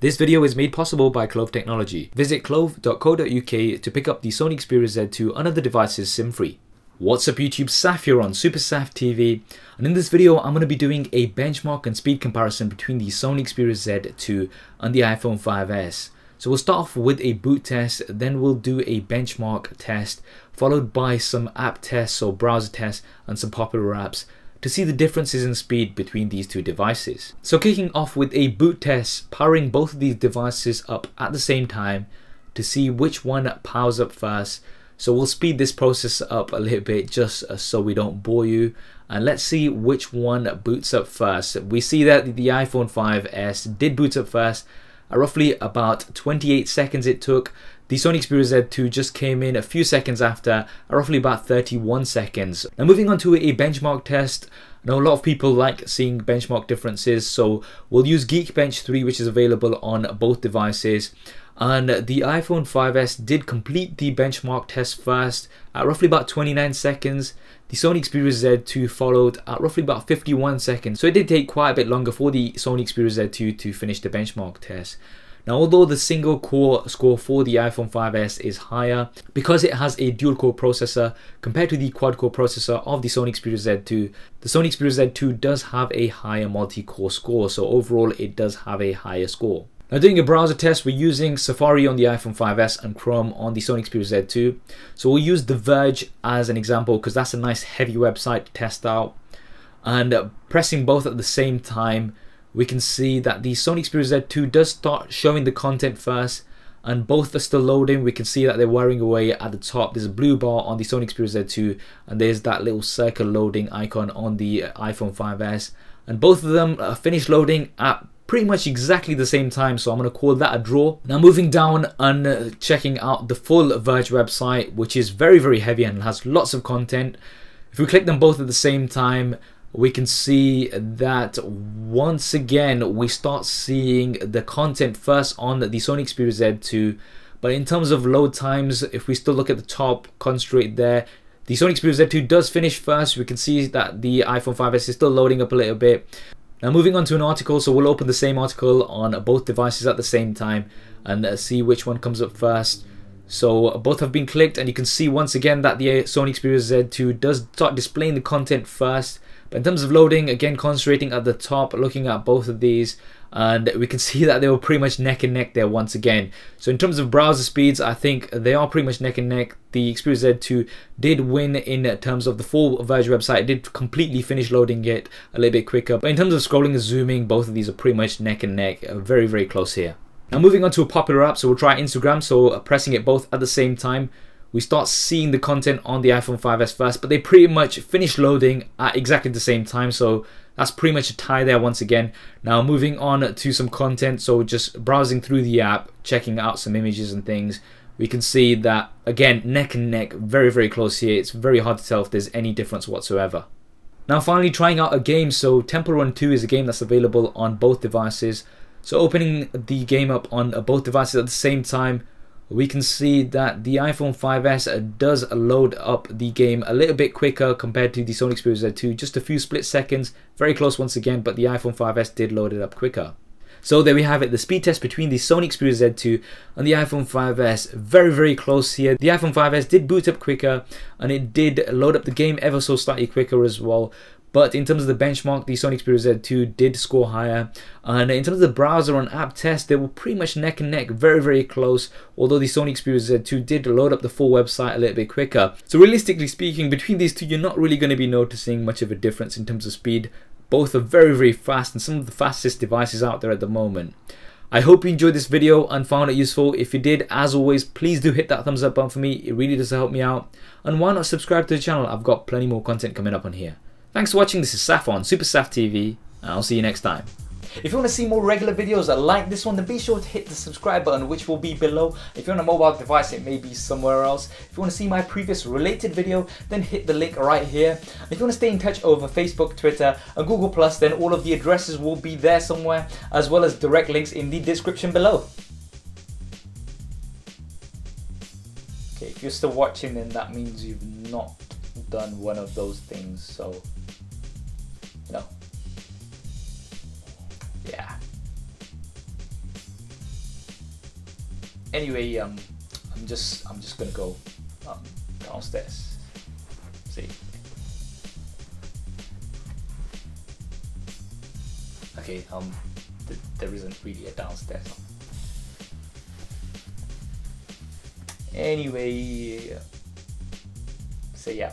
This video is made possible by Clove Technology. Visit clove.co.uk to pick up the Sony Xperia Z2 and other devices SIM-free. What's up YouTube, Saf on Super Saf TV and in this video I'm going to be doing a benchmark and speed comparison between the Sony Xperia Z2 and the iPhone 5s. So we'll start off with a boot test, then we'll do a benchmark test, followed by some app tests or browser tests and some popular apps to see the differences in speed between these two devices. So kicking off with a boot test, powering both of these devices up at the same time to see which one powers up first. So we'll speed this process up a little bit just uh, so we don't bore you. And let's see which one boots up first. We see that the iPhone 5s did boot up first roughly about 28 seconds it took. The Sony Xperia Z2 just came in a few seconds after, roughly about 31 seconds. Now moving on to a benchmark test, I know a lot of people like seeing benchmark differences, so we'll use Geekbench 3 which is available on both devices. And the iPhone 5s did complete the benchmark test first at roughly about 29 seconds. The Sony Xperia Z2 followed at roughly about 51 seconds, so it did take quite a bit longer for the Sony Xperia Z2 to finish the benchmark test. Now, although the single core score for the iPhone 5s is higher, because it has a dual core processor compared to the quad core processor of the Sony Xperia Z2, the Sony Xperia Z2 does have a higher multi-core score, so overall it does have a higher score. Now doing a browser test, we're using Safari on the iPhone 5s and Chrome on the Sony Xperia Z2. So we'll use The Verge as an example because that's a nice heavy website to test out. And pressing both at the same time, we can see that the Sony Xperia Z2 does start showing the content first and both are still loading. We can see that they're wearing away at the top. There's a blue bar on the Sony Xperia Z2 and there's that little circle loading icon on the iPhone 5s. And both of them are finished loading at pretty much exactly the same time so I'm going to call that a draw. Now moving down and uh, checking out the full Verge website which is very very heavy and has lots of content. If we click them both at the same time we can see that once again we start seeing the content first on the Sony Xperia Z2 but in terms of load times if we still look at the top concentrate there the Sony Xperia Z2 does finish first. We can see that the iPhone 5s is still loading up a little bit. Now moving on to an article so we'll open the same article on both devices at the same time and uh, see which one comes up first so both have been clicked and you can see once again that the Sony Xperia Z2 does start displaying the content first but in terms of loading, again, concentrating at the top, looking at both of these, and we can see that they were pretty much neck and neck there once again. So in terms of browser speeds, I think they are pretty much neck and neck. The Xperia Z2 did win in terms of the full Verge website. It did completely finish loading it a little bit quicker. But in terms of scrolling and zooming, both of these are pretty much neck and neck. Uh, very, very close here. Now moving on to a popular app, so we'll try Instagram. So uh, pressing it both at the same time we start seeing the content on the iPhone 5s first, but they pretty much finish loading at exactly the same time. So that's pretty much a tie there once again. Now moving on to some content, so just browsing through the app, checking out some images and things, we can see that again, neck and neck, very, very close here. It's very hard to tell if there's any difference whatsoever. Now finally trying out a game, so Temple Run 2 is a game that's available on both devices. So opening the game up on both devices at the same time, we can see that the iPhone 5s does load up the game a little bit quicker compared to the Sony Xperia Z2, just a few split seconds, very close once again, but the iPhone 5s did load it up quicker. So there we have it, the speed test between the Sony Xperia Z2 and the iPhone 5s. Very, very close here. The iPhone 5s did boot up quicker and it did load up the game ever so slightly quicker as well. But in terms of the benchmark, the Sony Xperia Z2 did score higher. And in terms of the browser and app test, they were pretty much neck and neck, very, very close. Although the Sony Xperia Z2 did load up the full website a little bit quicker. So realistically speaking, between these two, you're not really going to be noticing much of a difference in terms of speed. Both are very, very fast and some of the fastest devices out there at the moment. I hope you enjoyed this video and found it useful. If you did, as always, please do hit that thumbs up button for me. It really does help me out. And why not subscribe to the channel? I've got plenty more content coming up on here. Thanks for watching, this is Saf on Super Saf TV, and I'll see you next time. If you want to see more regular videos like this one, then be sure to hit the subscribe button, which will be below. If you're on a mobile device, it may be somewhere else. If you want to see my previous related video, then hit the link right here. If you want to stay in touch over Facebook, Twitter, and Google+, then all of the addresses will be there somewhere, as well as direct links in the description below. Okay, if you're still watching, then that means you've not done one of those things, so know, yeah. anyway, um, I'm just I'm just gonna go um, downstairs. See. Okay. Um, th- there isn't really a downstairs. Anyway, so yeah.